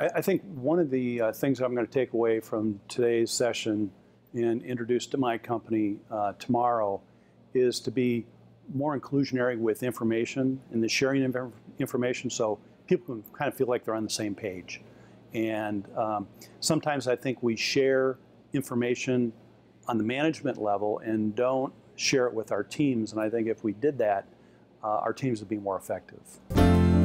I, I think one of the uh, things I'm going to take away from today's session and introduce to my company uh, tomorrow is to be more inclusionary with information and the sharing of information so people can kind of feel like they're on the same page. And um, sometimes I think we share information on the management level and don't share it with our teams. And I think if we did that, uh, our teams would be more effective.